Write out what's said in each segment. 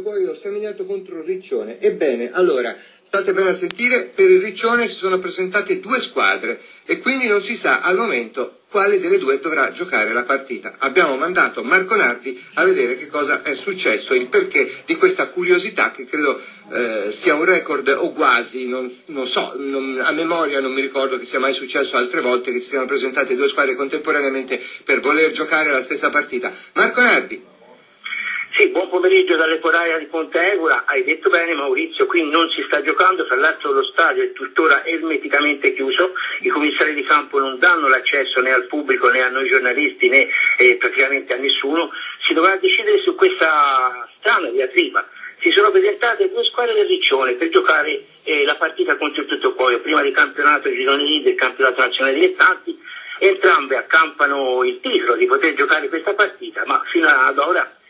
poi l'ho seminato contro il Riccione. Ebbene, allora, state bene a sentire, per il Riccione si sono presentate due squadre e quindi non si sa al momento quale delle due dovrà giocare la partita. Abbiamo mandato Marco Nardi a vedere che cosa è successo, il perché di questa curiosità che credo eh, sia un record o quasi, non, non so, non, a memoria non mi ricordo che sia mai successo altre volte che si siano presentate due squadre contemporaneamente per voler giocare la stessa partita. Marco Nardi. Sì, buon pomeriggio dalle Poraia di Ponte Egura. Hai detto bene Maurizio, qui non si sta giocando, tra l'altro lo stadio è tuttora ermeticamente chiuso, i commissari di campo non danno l'accesso né al pubblico né a noi giornalisti né eh, praticamente a nessuno. Si dovrà decidere su questa strana diatriba. Si sono presentate due squadre del Riccione per giocare eh, la partita contro il Tuttopoio, prima del campionato giovanile del campionato nazionale dilettanti. Entrambe accampano il titolo di poter giocare questa partita, ma fino ad ora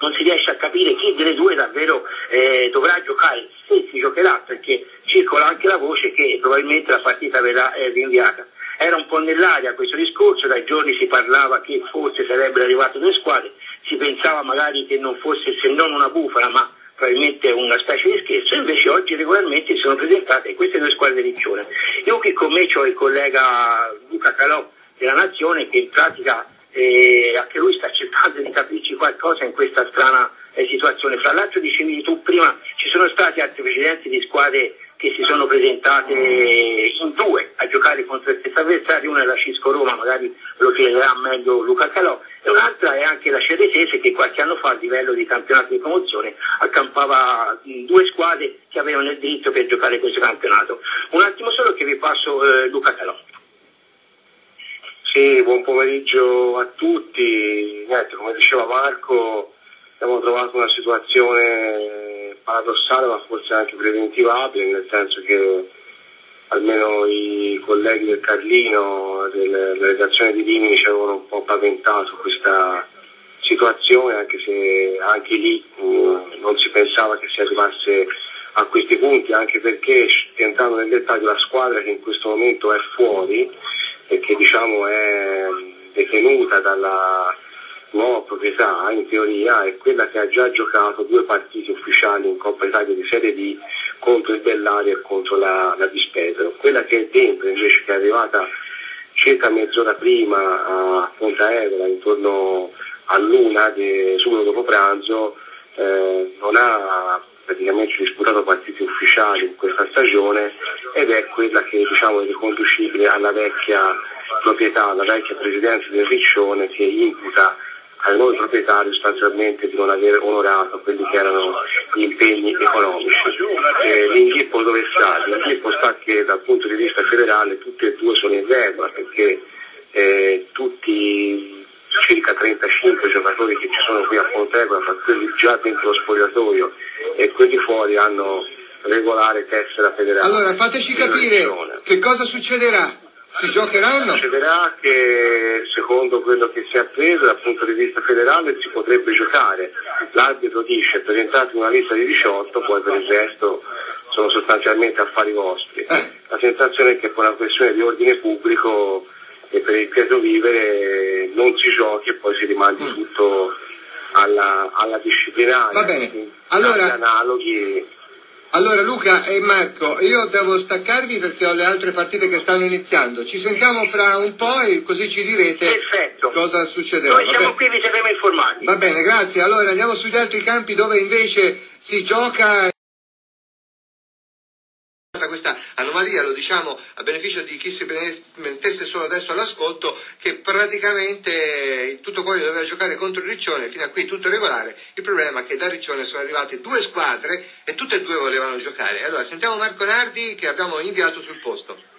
non si riesce a capire chi delle due davvero eh, dovrà giocare, se si giocherà, perché circola anche la voce che probabilmente la partita verrà eh, rinviata. Era un po' nell'aria questo discorso, dai giorni si parlava che forse sarebbero arrivate due squadre, si pensava magari che non fosse se non una bufala, ma probabilmente una specie di scherzo, invece oggi regolarmente si sono presentate queste due squadre di Riccione. Io qui con me ho il collega Luca Calò della Nazione che in pratica e anche lui sta cercando di capirci qualcosa in questa strana eh, situazione. Fra l'altro dicevi tu prima ci sono stati altri precedenti di squadre che si sono presentate in due a giocare contro il stesso avversario, una è la Cisco Roma, magari lo chiederà meglio Luca Calò, e un'altra è anche la Ceresese che qualche anno fa a livello di campionato di promozione accampava due squadre che avevano il diritto per giocare questo campionato. Un attimo solo che vi passo eh, Luca Calò. Sì, buon pomeriggio a tutti. Niente, come diceva Marco, abbiamo trovato una situazione paradossale ma forse anche preventivabile, nel senso che almeno i colleghi del Carlino, della redazione di Rimini ci avevano un po' paventato questa situazione, anche se anche lì non si pensava che si arrivasse a questi punti, anche perché entrando nel dettaglio la squadra che in questo momento è fuori, e che diciamo è detenuta dalla nuova proprietà in teoria è quella che ha già giocato due partite ufficiali in Coppa Italia di Serie D contro il Bellaria e contro la, la Dispetro. Quella che è dentro invece che è arrivata circa mezz'ora prima a Ponta Evola intorno a luna subito dopo pranzo eh, non ha praticamente disputato partite ufficiali in questa stagione ed è quella diciamo, riconducibile alla vecchia proprietà, alla vecchia presidenza del Riccione che imputa ai nuovi proprietari sostanzialmente di non aver onorato quelli che erano gli impegni economici. Eh, l'inghippo dove sta? L'inghippo sta che dal punto di vista federale tutte e due sono in regola perché eh, tutti circa 35 giocatori che ci sono qui a Pontegola, fra quelli già dentro lo spogliatoio e quelli fuori hanno regolare tessera federale. Allora fateci capire che cosa succederà. Si giocherà o no? Succederà che secondo quello che si è appreso dal punto di vista federale si potrebbe giocare. L'arbitro dice presentate una lista di 18, poi per il resto sono sostanzialmente affari vostri. Eh. La sensazione è che per una questione di ordine pubblico e per il quieto vivere non si giochi e poi si rimandi mm. tutto alla, alla disciplinare. Va bene. Allora, analoghi allora Luca e Marco, io devo staccarvi perché ho le altre partite che stanno iniziando. Ci sentiamo fra un po' e così ci direte Perfetto. cosa succederà. Noi siamo qui, vi saremo informati. Va bene, grazie. Allora andiamo sugli altri campi dove invece si gioca questa anomalia, lo diciamo a beneficio di chi si mettesse solo adesso all'ascolto, che praticamente tutto quello doveva giocare contro il Riccione, fino a qui tutto regolare, il problema è che da Riccione sono arrivate due squadre e tutte e due volevano giocare. Allora sentiamo Marco Nardi che abbiamo inviato sul posto.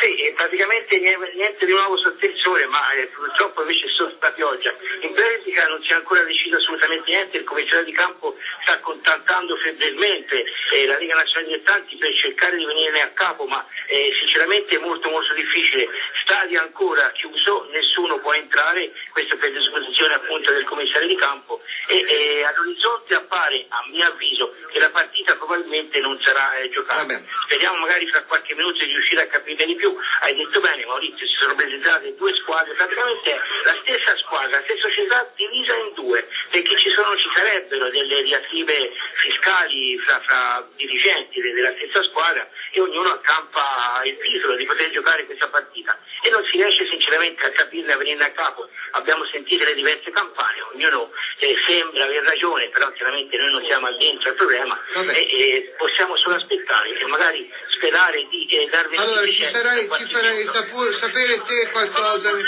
Sì, praticamente niente di nuovo sotto il sole, ma eh, purtroppo invece è solo la pioggia. In pratica non si è ancora deciso assolutamente niente, il commissario di campo sta contattando febbrilmente eh, la Lega Nazionale Dilettanti per cercare di venirne a capo, ma eh, sinceramente è molto molto difficile. Stadio ancora chiuso, nessuno può entrare, questo per disposizione appunto del commissario di campo e eh, all'orizzonte appare, a mio avviso, che la partita probabilmente non sarà eh, giocata. Speriamo magari fra qualche minuto di riuscire a capire di più più, hai detto bene Maurizio, si sono presentate due squadre, praticamente la stessa squadra, la stessa società divisa in due, perché ci, sono, ci sarebbero delle diatribe fiscali fra, fra dirigenti della stessa squadra e ognuno accampa il titolo di poter giocare questa partita e non si riesce sinceramente a capirne venendo a capo. Abbiamo sentito le diverse campane, ognuno eh, sembra aver ragione, però chiaramente noi non siamo addentro al problema e, e, possiamo solo aspettare e magari sperare di eh, darvi Allora ci, sarai, ci farai sapu- sapere te qualcosa nei,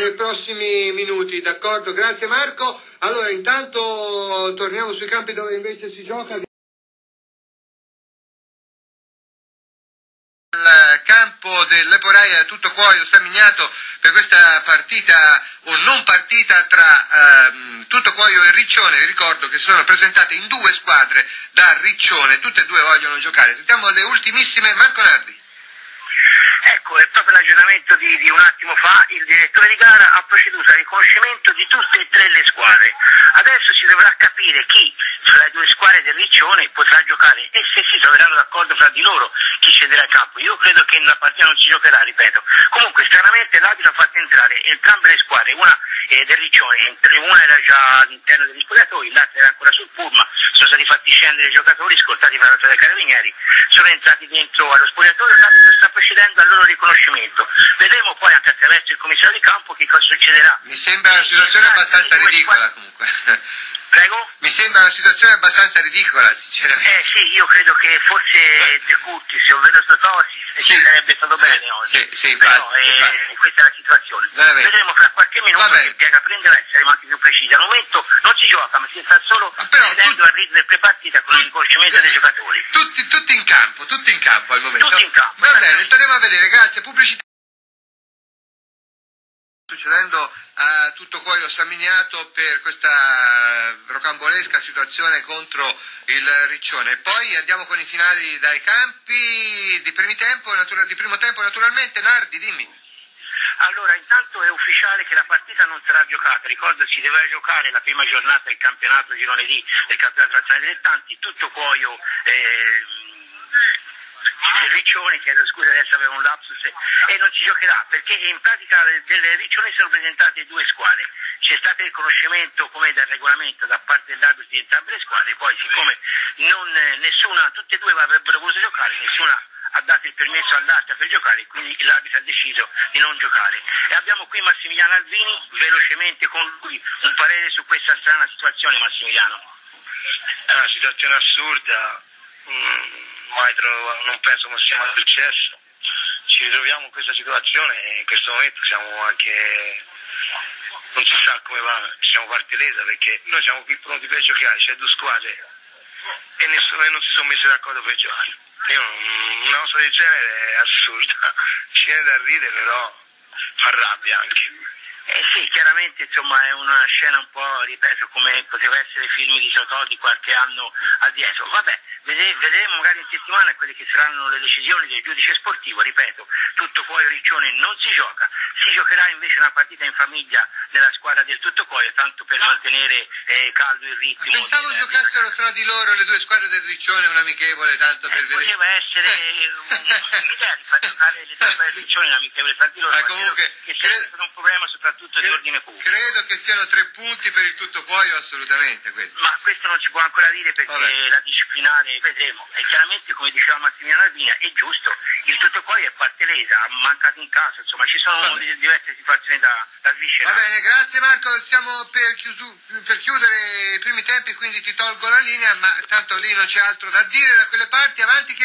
nei prossimi minuti, d'accordo? Grazie Marco. Allora intanto torniamo sui campi dove invece si gioca. Campo dell'Eporaia tutto cuoio Samignato per questa partita o non partita tra ehm, tutto cuoio e Riccione. Vi ricordo che sono presentate in due squadre da Riccione, tutte e due vogliono giocare. Sentiamo le ultimissime, Marco Nardi. Ecco, è proprio l'aggiornamento di, di, un attimo fa, il direttore di gara ha proceduto al riconoscimento di tutte e tre le squadre. Adesso si dovrà capire chi fra le due squadre del Riccione potrà giocare e se si troveranno d'accordo fra di loro chi scenderà in campo. Io credo che la partita non si giocherà, ripeto. Comunque stranamente l'arbitro ha fatto entrare entrambe le squadre, una eh, del Riccione, una era già all'interno degli spogliatoi, l'altra era ancora sul Pulma, sono stati fatti scendere i giocatori, scortati per la dai carabinieri, sono entrati dentro allo spogliatoio, l'arbitro sta procedendo al loro riconoscimento. Vedremo poi anche attraverso il commissario di campo che cosa succederà. Mi sembra una situazione abbastanza ridicola comunque. Prego? Mi sembra una situazione abbastanza ridicola, sinceramente. Eh sì, io credo che forse De Curtis, ovvero Sotosi, sì, ci sarebbe stato sì, bene oggi. Sì, sì, infatti, Però eh, infatti. questa è la situazione. Vedremo fra qualche minuto che piega prenderà e saremo anche più precisi. Al momento non si gioca, ma si sta solo vedendo al ritmo del prepartita con il riconoscimento dei giocatori. Tutti, tutti in campo, tutti in campo al momento. Tutti in campo. Va bene, staremo a vedere, grazie. Pubblicità succedendo a tutto Cuoio Saminiato per questa rocambolesca situazione contro il Riccione. Poi andiamo con i finali dai campi di, tempo, di primo tempo naturalmente. Nardi, dimmi. Allora, intanto è ufficiale che la partita non sarà giocata, ricordo si deve giocare la prima giornata del campionato girone D del campionato nazionale dilettanti, tutto Cuoio eh, Riccione, chiedo scusa adesso avevo un lapsus, e non si giocherà perché in pratica delle Riccione sono presentate due squadre, c'è stato il riconoscimento come dal regolamento da parte dell'arbitro di entrambe le squadre, poi siccome non, nessuna, tutte e due avrebbero voluto giocare, nessuna ha dato il permesso all'altra per giocare, quindi l'arbitro ha deciso di non giocare. E abbiamo qui Massimiliano Alvini, velocemente con lui un parere su questa strana situazione Massimiliano. È una situazione assurda, mai trovo, non penso che sia mai successo. Ci ritroviamo in questa situazione e in questo momento siamo anche non si sa come va, siamo parte lesa perché noi siamo qui pronti per giocare, c'è due squadre e, nessuno, e non si sono messi d'accordo per giocare. Io, una cosa del genere è assurda, ci viene da ridere però fa rabbia anche. Eh sì, chiaramente insomma, è una scena un po', ripeto, come poteva essere film di Totò di qualche anno addietro. Vabbè, vedremo magari in settimana quelle che saranno le decisioni del giudice sportivo, ripeto, tutto cuoio Riccione non si gioca, si giocherà invece una partita in famiglia della squadra del tutto cuoio, tanto per mantenere eh, caldo il ritmo. Ma pensavo del, giocassero tra di loro le due squadre del Riccione un amichevole, tanto per eh, vedere. Poteva essere un'idea di far giocare le due squadre del Riccione un amichevole tra di loro, ma comunque, che sia stato un problema soprattutto di ordine pubblico. Credo che siano tre punti per il tutto cuoio assolutamente questo. Ma questo non si può ancora dire perché Vabbè. la disciplinare vedremo. E chiaramente come diceva Massimiliano Albina è giusto, il tutto cuoio è parte lesa, ha mancato in casa, insomma ci sono diverse situazioni da, da sviscerare. Va bene, grazie Marco, siamo per, chiusu, per chiudere i primi tempi, quindi ti tolgo la linea, ma tanto lì non c'è altro da dire da quelle parti, avanti che